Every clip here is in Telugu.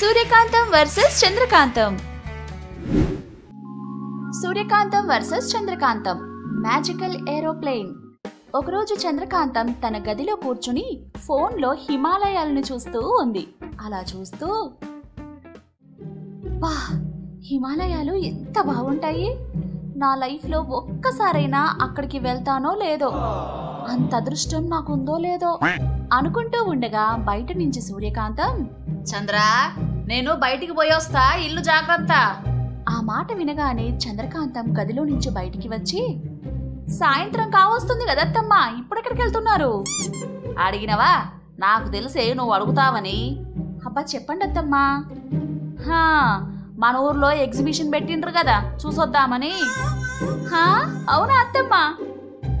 Suryakantham versus Chandrakantham. Suryakantham versus Chandrakantham. Magical aeroplane ఒకరోజు చంద్రకాంతం తన గదిలో కూర్చుని ఫోన్లో హిమాలయాలను చూస్తూ ఉంది. అలా చూస్తూ వా హిమాలయాలు ఎంత బాగుంటాయి! నా లైఫ్లో ఒక్కసారైనా అక్కడికి వెళ్తానో లేదో? అంత అదృష్టం నాకుందో లేదో? అనుకుంటూ ఉండగా బయట నుంచి సూర్యకాంతం చంద్ర నేను బయటికి పోయొస్తా ఇల్లు జాగ్రత్త. ఆ మాట వినగానే చంద్రకాంతం గదిలో నుంచి బయటికి వచ్చి సాయంత్రం కావస్తుంది కదత్తమ్మ ఇప్పుడెక్కడికి వెళ్తున్నారు? అడిగినవా? నాకు తెలిసే నువ్వు అడుగుతావని. అబ్బా చెప్పండి అత్తమ్మా. హా మన ఊర్లో ఎగ్జిబిషన్ పెట్టిండ్రు కదా చూసొద్దామని. హా అవునా అత్తమ్మ?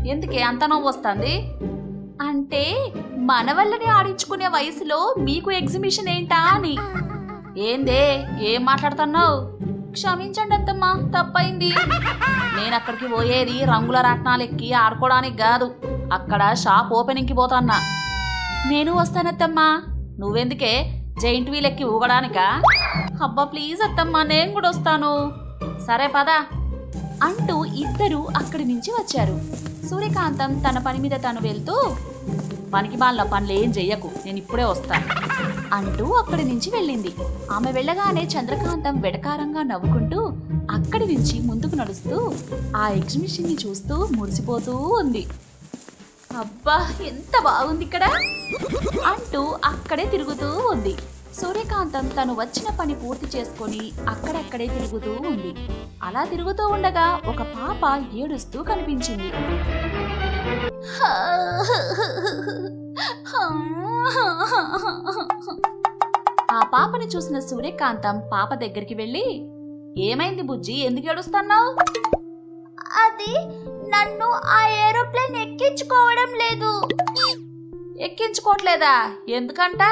ఎందుకే అంత నవ్వు వస్తుంది? అంటే మన వల్లనే ఆడించుకునే వయసులో మీకు ఎగ్జిబిషన్ ఏంటా అని. ఏందే? ఏం మాట్లాడుతున్నావు? క్షమించండి అత్తమ్మా తప్పైంది. నేను అక్కడికి పోయేది రంగుల రాట్నాలు ఎక్కి ఆడుకోవడానికి కాదు. అక్కడ షాప్ ఓపెనింగ్కి పోతాన్నా. నేను వస్తానత్తమ్మా. నువ్వెందుకే? జైంట్ వీల్ ఎక్కి ఊగడానికా? అబ్బా ప్లీజ్ అత్తమ్మా నేను కూడా వస్తాను. సరే పదా. అంటూ ఇద్దరు అక్కడి నుంచి వచ్చారు. సూర్యకాంతం తన పని మీద తను వెళ్తూ పనికి వాళ్ళ పనులు ఏం చెయ్యకు నేను ఇప్పుడే వస్తాను అంటూ అక్కడి నుంచి వెళ్ళింది. ఆమె వెళ్ళగానే చంద్రకాంతం వెడకారంగా నవ్వుకుంటూ అక్కడి నుంచి ముందుకు నడుస్తూ ఆ ఎగ్జిబిషన్ని చూస్తూ మురిసిపోతూ ఉంది. అబ్బా ఎంత బాగుంది ఇక్కడ అంటూ అక్కడే తిరుగుతూ ఉంది. సూర్యకాంతం తను వచ్చిన పని పూర్తి చేసుకొని అక్కడక్కడే తిరుగుతూ ఉంది. అలా తిరుగుతూ ఉండగా ఒక పాప ఏడుస్తూ కనిపించింది. ఆ పాపని చూసిన సూర్యకాంతం పాప దగ్గరికి వెళ్ళి ఏమైంది బుజ్జి? ఎందుకు ఏడుస్తున్నావు? అది నన్ను ఆ ఏరోప్లేన్ ఎక్కించుకోవడం లేదు. ఎక్కించుకోవట్లేదా? ఎందుకంట?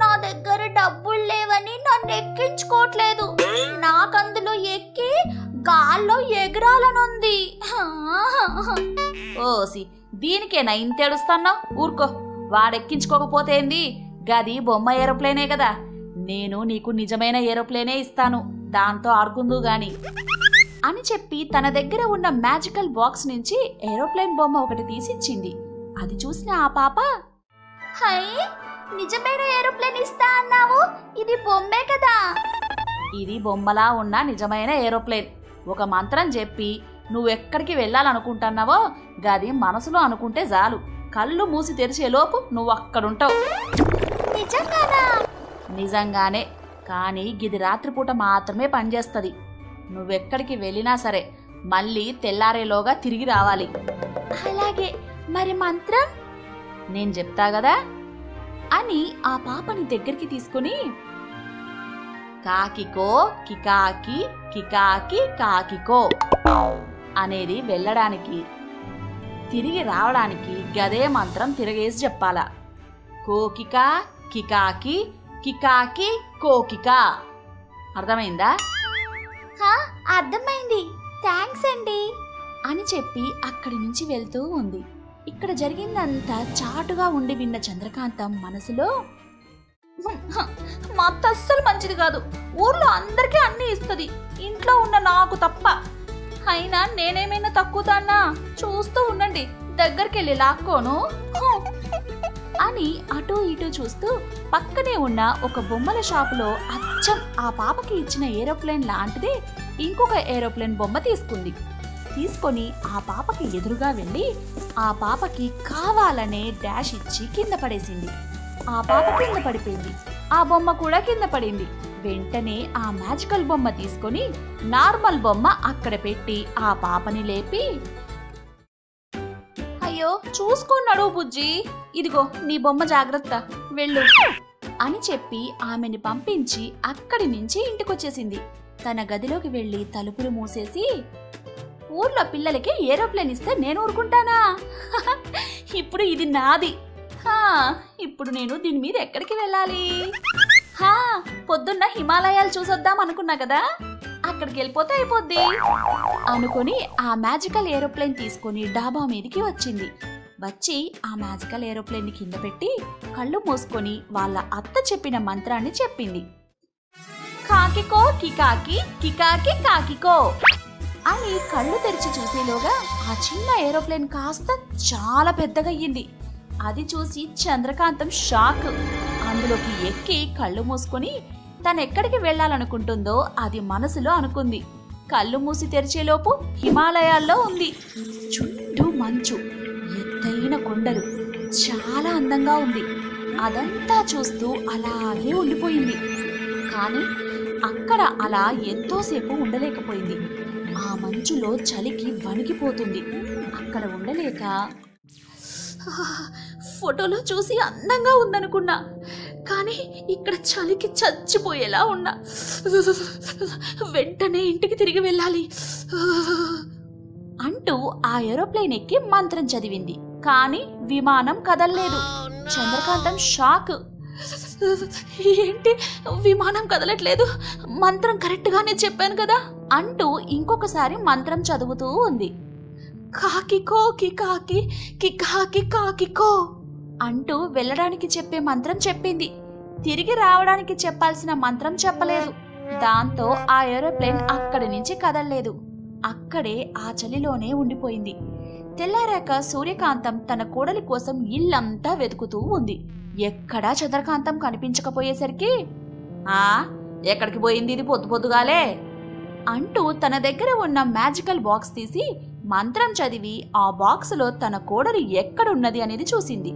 నా దగ్గర డబ్బులు లేవని నన్ను ఎక్కించుకోవట్లేదు. నాకందులో ఎక్కి గాల్లో ఎగరాలనుంది. ఓసి దీనికేనా ఇంత ఏడుస్తున్నావు? ఊరుకో. వాడెక్కించుకోకపోతే ఏంది? గది బొమ్మ ఏరోప్లేనే కదా. నేను నీకు నిజమైన ఏరోప్లేనే ఇస్తాను. దాంతో ఆడుకుందు గాని. అని చెప్పి తన దగ్గర ఉన్న మ్యాజికల్ బాక్స్ నుంచి ఏరోప్లేన్ బొమ్మ ఒకటి తీసిచ్చింది. అది చూసిన ఆ పాప హై నిజమైన ఏరోప్లేన్ ఇస్తా అన్నావు? ఇది బొమ్మే కదా. ఇది బొమ్మలా ఉన్న నిజమైన ఏరోప్లేన్. ఒక మంత్రం చెప్పి నువ్వు ఎక్కడికి వెళ్ళాలనుకుంటున్నావో గది మనసులో అనుకుంటే చాలు. కళ్ళు మూసి తెరిచేలోపు నువ్వు అక్కడుంటావు నిజంగానా? నిజంగానే. కానీ గిది రాత్రిపూట మాత్రమే పనిచేస్తుంది. నువ్వెక్కడికి వెళ్ళినా సరే మళ్ళీ తెల్లారేలోగా తిరిగి రావాలి. అలాగే. మరి మంత్రం? నేను చెప్తా కదా అని ఆ పాపని దగ్గరికి తీసుకుని కాకికో కికాకి కికాకి కాకికో అనేది వెళ్ళడానికి తిరిగి రావడానికి గదే మంత్రం తిరగేసి చెప్పాలా. కోకిక కికాకి కికాకి కోకిక అర్థమైందా? అర్థమైంది. థ్యాంక్స్ అండి. అని చెప్పి అక్కడి నుంచి వెళ్తూ ఉంది. ఇక్కడ జరిగిందంతా చాటుగా ఉండి విన్న చంద్రకాంతం మనసులో మా అత్త అస్సలు మంచిది కాదు. ఊర్లో అందరికీ అన్నీ ఇస్తుంది. ఇంట్లో ఉన్న నాకు తప్ప. అయినా నేనేమైనా తక్కువతానా చూస్తూ ఉండండి. దగ్గరికి వెళ్ళి లాక్కోను. హు. అని అటు ఇటూ చూస్తూ పక్కనే ఉన్న ఒక బొమ్మల షాపులో అచ్చం ఆ పాపకి ఇచ్చిన ఏరోప్లేన్ లాంటిదే ఇంకొక ఏరోప్లేన్ బొమ్మ తీసుకుంది. తీసుకొని ఆ పాపకి ఎదురుగా వెళ్ళి ఆ పాపకి కావాలనే డాష్ ఇచ్చి కింద పడేసింది. ఆ పాప కింద పడిపోయింది. ఆ బొమ్మ కూడా కింద పడింది. వెంటనే ఆ మ్యాజికల్ బొమ్మ తీసుకొని నార్మల్ బొమ్మ అక్కడ పెట్టి ఆ పాపని లేపి అయ్యో చూసుకున్నాడు బుజ్జి. ఇదిగో నీ బొమ్మ జాగ్రత్త. వెళ్ళు. అని చెప్పి ఆమెని పంపించి అక్కడి నుంచి ఇంటికొచ్చేసింది. తన గదిలోకి వెళ్ళి తలుపులు మూసేసి ఊర్లో పిల్లలకి ఏరోప్లేన్ ఇస్తే నేను ఊరుకుంటానా? ఇప్పుడు ఇది నాది. హా, ఇప్పుడు నేను దీని మీద ఎక్కడికి వెళ్ళాలి? హా పొద్దున్న హిమాలయాలు చూసొద్దాం అనుకున్నా కదా? అక్కడికి వెళ్ళిపోతే అయిపోద్ది. అనుకొని ఆ మ్యాజికల్ ఏరోప్లేన్ తీసుకొని డాబా మీదకి వచ్చింది. వచ్చి ఆ మ్యాజికల్ ఏరోప్లేన్ని కింద పెట్టి కళ్ళు మూసుకొని వాళ్ళ అత్త చెప్పిన మంత్రాన్ని చెప్పింది. కాకికో కికాకి కికాకి కాకికో. అని కళ్ళు తెరిచి చూసేలోగా ఆ చిన్న ఏరోప్లేన్ కాస్త చాలా పెద్దగయ్యింది. అది చూసి చంద్రకాంతం షాక్. అందులోకి ఎక్కి కళ్ళు మూసుకొని తను ఎక్కడికి వెళ్ళాలనుకుంటుందో అది మనసులో అనుకుంది. కళ్ళు మూసి తెరిచేలోపు హిమాలయాల్లో ఉంది. చుట్టూ మంచు ఎత్తైన కొండలు చాలా అందంగా ఉంది. అదంతా చూస్తూ అలాగే ఉండిపోయింది. కానీ అక్కడ అలా ఎంతోసేపు ఉండలేకపోయింది. మంచులో చలికి వణికిపోతుంది. అక్కడ ఉండలేక ఫోటోలో చూసి అందంగా ఉందనుకున్నా. కానీ ఇక్కడ చలికి చచ్చిపోయేలా ఉన్నా. వెంటనే ఇంటికి తిరిగి వెళ్ళాలి అంటూ ఆ ఏరోప్లేన్ ఎక్కి మంత్రం చదివింది. కానీ విమానం కదల్లేదు. చంద్రకాంతం షాక్. ఏంటి? విమానం కదలట్లేదు. మంత్రం కరెక్ట్గానే చెప్పాను కదా. అంటూ ఇంకొకసారి మంత్రం చదువుతూ ఉంది. కాకికో కికాకి కికాకి కాకికో అంటూ వెళ్ళడానికి చెప్పే మంత్రం చెప్పింది. తిరిగి రావడానికి చెప్పాల్సిన మంత్రం చెప్పలేదు. దాంతో ఆ ఏరోప్లేన్ అక్కడి నుంచి కదల్లేదు. అక్కడే ఆ చలిలోనే ఉండిపోయింది. తెల్లారాక సూర్యకాంతం తన కోడలి కోసం ఇల్లంతా వెతుకుతూ ఉంది. ఎక్కడా చంద్రకాంతం కనిపించకపోయేసరికి ఆ ఎక్కడికి పోయింది ఇది పొద్దు పొద్దుగాలే? అంటూ తన దగ్గర ఉన్న మ్యాజికల్ బాక్స్ తీసి మంత్రం చదివి ఆ బాక్సులో తన కోడలు ఎక్కడున్నది అనేది చూసింది.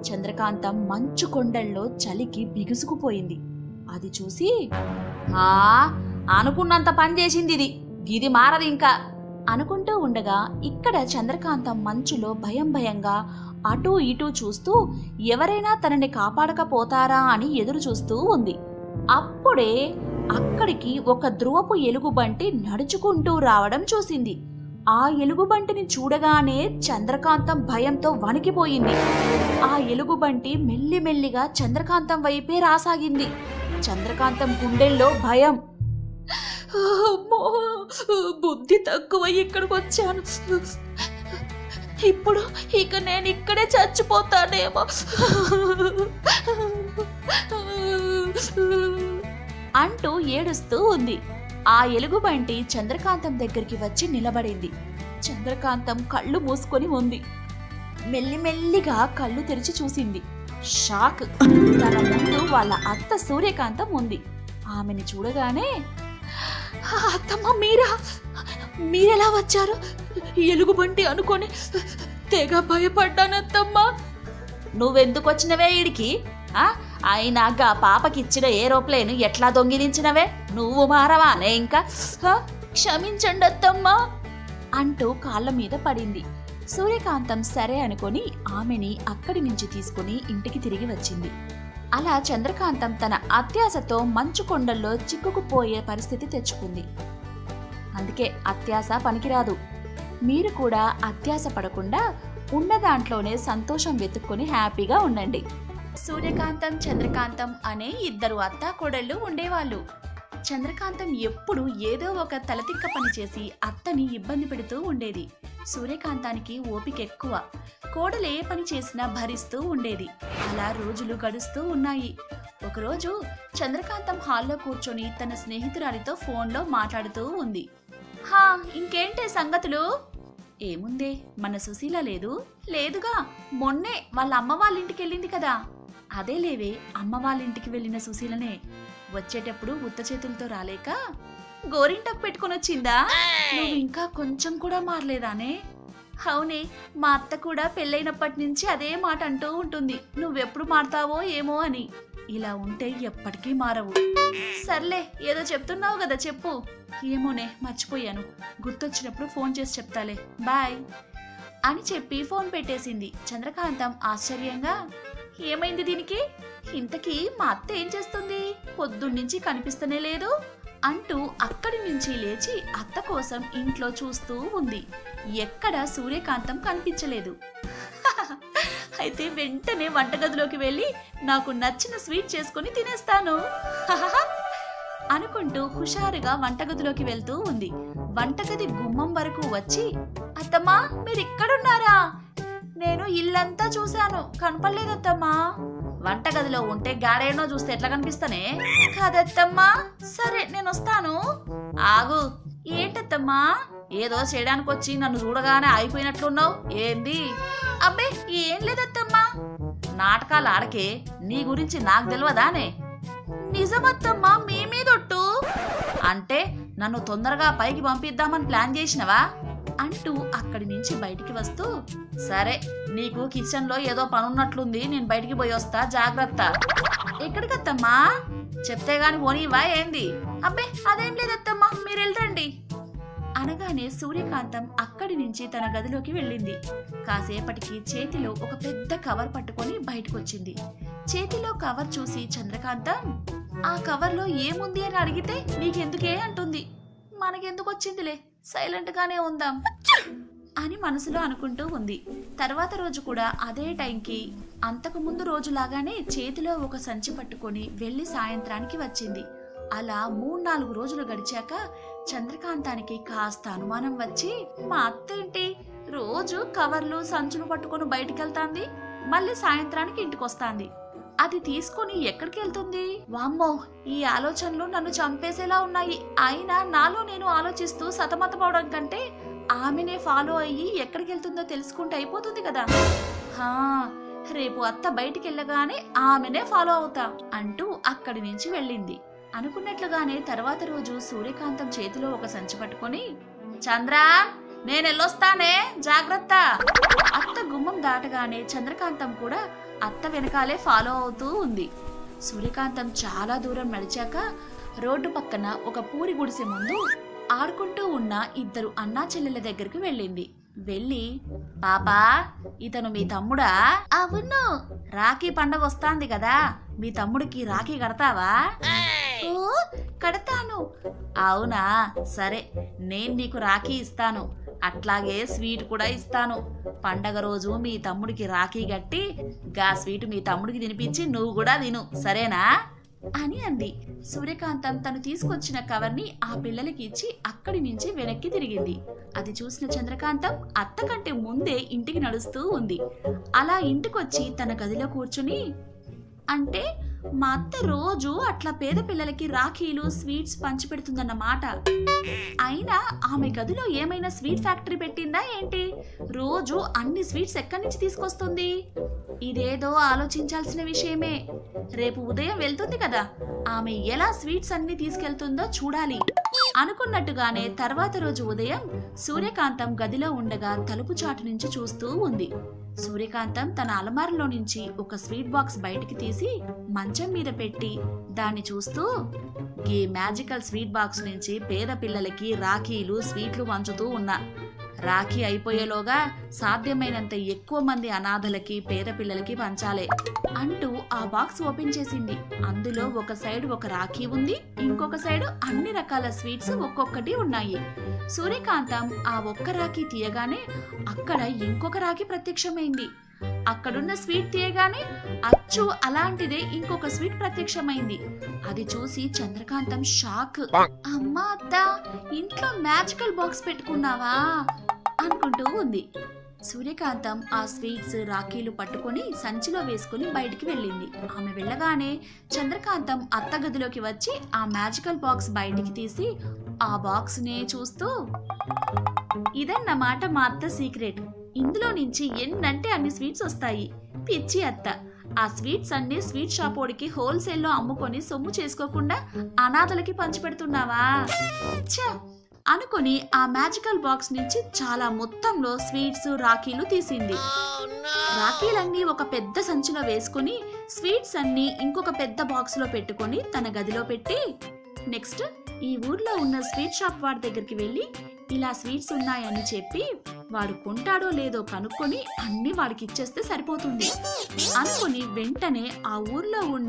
చంద్రకాంతం మంచు కొండల్లో చలికి బిగుసుకుపోయింది. అది చూసి ఆ అనుకున్నంత పని చేసింది ఇది. ఇది మారదు ఇంకా. అనుకుంటూ ఉండగా ఇక్కడ చంద్రకాంతం మంచులో భయం భయంగా అటూ ఇటూ చూస్తూ ఎవరైనా తనని కాపాడకపోతారా? అని ఎదురు చూస్తూ ఉంది. అప్పుడే అక్కడికి ఒక ధ్రువపు ఎలుగుబంటి నడుచుకుంటూ రావడం చూసింది. ఆ ఎలుగుబంటిని చూడగానే చంద్రకాంతం భయంతో వణికిపోయింది. ఆ ఎలుగుబంటి మెల్లిమెల్లిగా చంద్రకాంతం వైపే రాసాగింది. చంద్రకాంతం గుండెల్లో భయం. అమ్మో, బుద్ధి తక్కువ ఇక్కడికి వచ్చాను. ఇప్పుడు ఇక నేను ఇక్కడే చచ్చిపోతానేమో. అంటూ ఏడుస్తూ ఉంది. ఆ ఎలుగుబంటి చంద్రకాంతం దగ్గరికి వచ్చి నిలబడింది. చంద్రకాంతం కళ్ళు మూసుకొని ఉంది. మెల్లిమెల్లిగా కళ్ళు తెరిచి చూసింది. షాక్! తన ముందు వాళ్ళ అత్త సూర్యకాంతం ఉంది. ఆమెని చూడగానే అత్తమ్మ మీరా? మీరెలా వచ్చారు? ఎలుగుబంటి అనుకొని తెగ భయపడ్డానత్తమ్మా. నువ్వెందుకు వచ్చినవే ఈడికి? ఆ? అయినా పాపకిచ్చిన ఏరోప్లేన్ ఎట్లా దొంగిలించినవే? నువ్వు మారవానే ఇంకా? క్షమించండి అత్తమ్మా అంటూ కాళ్ళ మీద పడింది. సూర్యకాంతం సరే అనుకొని ఆమెని అక్కడి నుంచి తీసుకుని ఇంటికి తిరిగి వచ్చింది. అలా చంద్రకాంతం తన అత్యాశతో మంచు కొండల్లో చిక్కుకుపోయే పరిస్థితి తెచ్చుకుంది. అందుకే అత్యాశ పనికిరాదు. మీరు కూడా అత్యాశ పడకుండా ఉన్న దాంట్లోనే సంతోషం వెతుక్కొని హ్యాపీగా ఉండండి. సూర్యకాంతం చంద్రకాంతం అనే ఇద్దరు అత్తా కోడళ్ళు ఉండేవాళ్ళు. చంద్రకాంతం ఎప్పుడు ఏదో ఒక తలతిక్క పని చేసి అత్తని ఇబ్బంది పెడుతూ ఉండేది. సూర్యకాంతానికి ఓపిక ఎక్కువ. కోడలు ఏ పని చేసినా భరిస్తూ ఉండేది. అలా రోజులు గడుస్తూ ఉన్నాయి. ఒకరోజు చంద్రకాంతం హాల్లో కూర్చొని తన స్నేహితురాలితో ఫోన్లో మాట్లాడుతూ ఉంది. హా ఇంకేంటే సంగతులు? ఏముందే మన సుశీల లేదు? లేదుగా మొన్నే వాళ్ళ అమ్మ వాళ్ళ ఇంటికి వెళ్ళింది కదా. అదే లేవే అమ్మ వాళ్ళ ఇంటికి వెళ్ళిన సుశీలనే వచ్చేటప్పుడు ఉత్త చేతులతో రాలేక గోరింటకు పెట్టుకొని వచ్చిందా? నువ్వు ఇంకా కొంచెం కూడా మారలేదానే? అవునే మా అత్త కూడా పెళ్ళైనప్పటి నుంచి అదే మాట అంటూ ఉంటుంది. నువ్వెప్పుడు మారతావో ఏమో అని. ఇలా ఉంటే ఎప్పటికీ మారవు. సర్లే ఏదో చెప్తున్నావు కదా చెప్పు. ఏమోనే మర్చిపోయాను. గుర్తొచ్చినప్పుడు ఫోన్ చేసి చెప్తాలే. బాయ్ అని చెప్పి ఫోన్ పెట్టేసింది. చంద్రకాంతం ఆశ్చర్యంగా ఏమైంది దీనికి? ఇంతకీ మా అత్త ఏం చేస్తుంది? పొద్దున్నుంచి కనిపిస్తనే లేదు అంటూ అక్కడి నుంచి లేచి అత్త కోసం ఇంట్లో చూస్తూ ఉంది. ఎక్కడ సూర్యకాంతం కనిపించలేదు. అయితే వెంటనే వంటగదిలోకి వెళ్ళి నాకు నచ్చిన స్వీట్ చేసుకొని తినేస్తాను. అనుకుంటూ హుషారుగా వంటగదిలోకి వెళ్తూ ఉంది. వంటగది గుమ్మం వరకు వచ్చి అత్తమ్మా మీరు ఇక్కడున్నారా నేను ఇల్లంతా చూశాను. కనపడలేదత్తమ్మా. వంటగదిలో ఉంటే గాడేనో చూస్తే ఎట్లా కనిపిస్తానే? కాదత్తమ్మా. సరే నేను వస్తాను. ఆగు. ఏంటత్తమ్మా? ఏదో చేయడానికి వచ్చి నన్ను చూడగానే అయిపోయినట్లున్నావు ఏంది? అబ్బే ఏం లేదత్తమ్మా. నాటకాలు ఆడకే నీ గురించి నాకు తెలియదానే నిజమత్తమ్మా మీ మీదొట్టు. అంటే నన్ను తొందరగా పైకి పంపిద్దామని ప్లాన్ చేసినవా? అంటూ అక్కడి నుంచి బయటికి వస్తూ సరే నీకు కిచెన్లో ఏదో పనున్నట్లుంది నేను బయటికి పోయి వస్తా జాగ్రత్త. ఎక్కడికత్తమ్మా చెప్తే గాని పోనీవా ఏంది? అబ్బే అదేం లేదత్తమ్మా మీరు వెళ్ళండి అనగానే సూర్యకాంతం అక్కడి నుంచి తన గదిలోకి వెళ్ళింది. కాసేపటికి చేతిలో ఒక పెద్ద కవర్ పట్టుకొని బయటకొచ్చింది. చేతిలో కవర్ చూసి చంద్రకాంతం ఆ కవర్లో ఏముంది అని అడిగితే నీకెందుకే అంటుంది? మనకెందుకు వచ్చిందిలే సైలెంట్గానే ఉందాం. అని మనసులో అనుకుంటూ ఉంది. తర్వాత రోజు కూడా అదే టైంకి అంతకుముందు రోజులాగానే చేతిలో ఒక సంచి పట్టుకొని వెళ్ళి సాయంత్రానికి వచ్చింది. అలా మూడు నాలుగు రోజులు గడిచాక చంద్రకాంతానికి కాస్త అనుమానం వచ్చి మా అత్త ఏంటి రోజు కవర్లు సంచులు పట్టుకొని బయటికి వెళ్తాంది మళ్ళీ సాయంత్రానికి ఇంటికొస్తాంది. అది తీసుకొని ఎక్కడికి వెళ్తుంది? వామ్మో ఈ ఆలోచనలు నన్ను చంపేసేలా ఉన్నాయి. అయినా నాలో నేను ఆలోచిస్తూ సతమతమవడం కంటే ఆమెనే ఫాలో అయ్యి ఎక్కడికి వెళ్తుందో తెలుసుకుంటే అయిపోతుంది కదా. హా రేపు అత్త బయటికి వెళ్ళగానే ఆమెనే ఫాలో అవుతా అంటూ అక్కడి నుంచి వెళ్ళింది. అనుకున్నట్లుగానే తర్వాత రోజు సూర్యకాంతం చేతిలో ఒక సంచి పట్టుకొని చంద్ర నేను వెళ్ళొస్తానే జాగ్రత్త. అత్త గుమ్మం దాటగానే చంద్రకాంతం కూడా అత్త వెనకాలే ఫాలో అవుతూ ఉంది. సూర్యకాంతం చాలా దూరం నడిచాక రోడ్డు పక్కన ఒక పూరి గుడిసె ముందు ఆడుకుంటూ ఉన్న ఇద్దరు అన్నా చెల్లెల దగ్గరికి వెళ్ళింది. వెళ్ళి పాపా ఇతను మీ తమ్ముడా? అవును. రాఖీ పండగ వస్తాంది కదా మీ తమ్ముడికి రాఖీ కడతావా? కడతాను. అవునా సరే నేను నీకు రాఖీ ఇస్తాను. అట్లాగే స్వీట్ కూడా ఇస్తాను. పండగ రోజు మీ తమ్ముడికి రాఖీ కట్టి గా స్వీట్ మీ తమ్ముడికి తినిపించి నువ్వు కూడా తిను సరేనా? అని అంది. సూర్యకాంతం తను తీసుకొచ్చిన కవర్ని ఆ పిల్లలకి ఇచ్చి అక్కడి నుంచి వెనక్కి తిరిగింది. అది చూసిన చంద్రకాంతం అత్త కంటే ముందే ఇంటికి నడుస్తూ ఉంది. అలా ఇంటికొచ్చి తన గదిలో కూర్చుని అంటే మా అత్త రోజు అట్లా పేద పిల్లలకి రాఖీలు స్వీట్స్ పంచిపెడుతుందన్నమాట అయినా ఆమె గదిలో ఏమైనా స్వీట్ ఫ్యాక్టరీ పెట్టిందా ఏంటి? రోజు అన్ని స్వీట్స్ ఎక్కడి నుంచి తీసుకొస్తుంది? ఇదేదో ఆలోచించాల్సిన విషయమే. రేపు ఉదయం వెళ్తుంది కదా. ఆమె ఎలా స్వీట్స్ అన్ని తీసుకెళ్తుందో చూడాలి. అనుకున్నట్టుగానే తర్వాత రోజు ఉదయం సూర్యకాంతం గదిలో ఉండగా తలుపు చాటు నుంచి చూస్తూ ఉంది. సూర్యకాంతం తన అలమారలో నుంచి ఒక స్వీట్ బాక్స్ బయటికి తీసి మంచం మీద పెట్టి దాన్ని చూస్తూ ఈ మ్యాజికల్ స్వీట్ బాక్స్ నుంచి పేద పిల్లలకి రాఖీలు స్వీట్లు పంచుతూ ఉన్నా. రాఖీ అయిపోయేలోగా సాధ్యమైనంత ఎక్కువ మంది అనాథలకి పేద పిల్లలకి పంచాలే అంటూ ఆ బాక్స్ ఓపెన్ చేసింది. అందులో ఒక సైడ్ ఒక రాఖీ ఉంది ఇంకొక సైడ్ అన్ని రకాల స్వీట్స్ ఒక్కొక్కటి ఉన్నాయి. సూర్యకాంతం ఆ ఒక్క రాఖీ తీయగానే అక్కడ ఇంకొక రాఖీ ప్రత్యక్షమైంది. అక్కడున్న స్వీట్ తీయగానే అచ్చు అలాంటిదే ఇంకొక స్వీట్ ప్రత్యక్షమైంది. అది చూసి చంద్రకాంతం షాక్. అమ్మా అత్త ఇంట్లో మ్యాజికల్ బాక్స్ పెట్టుకున్నావా? అనుకుంటూ ఉంది. సూర్యకాంతం ఆ స్వీట్స్ రాఖీలు పట్టుకొని సంచిలో వేసుకుని బయటికి వెళ్ళింది. ఆమె వెళ్ళగానే చంద్రకాంతం అత్త గదిలోకి వచ్చి ఆ మ్యాజికల్ బాక్స్ బయటికి తీసి ఆ బాక్స్ నే చూస్తూ ఇదన్నమాట మా అత్త సీక్రెట్. ఇందులో నుంచి ఎన్నంటే అన్ని స్వీట్స్ వస్తాయి. పిచ్చి అత్త. ఆ స్వీట్స్ అన్ని స్వీట్ షాప్ ఓడికి హోల్సేల్లో అమ్ముకొని సొమ్ము చేసుకోకుండా అనాథలకి పంచిపెడుతున్నావా? ఛ! అనుకొని ఆ మ్యాజికల్ బాక్స్ నుంచి చాలా మొత్తంలో స్వీట్స్ రాఖీలు తీసింది. రాఖీలన్నీ ఒక పెద్ద సంచిలో వేసుకుని స్వీట్స్ అన్ని ఇంకొక పెద్ద బాక్స్లో పెట్టుకొని తన గదిలో పెట్టి నెక్స్ట్ ఈ ఊర్లో ఉన్న స్వీట్ షాప్ వాడి దగ్గరికి వెళ్ళి ఇలా స్వీట్స్ ఉన్నాయని చెప్పి వాడు కొంటాడో లేదో కనుక్కొని అన్ని వాడికి ఇచ్చేస్తే సరిపోతుంది. అనుకొని వెంటనే ఆ ఊర్లో ఉన్న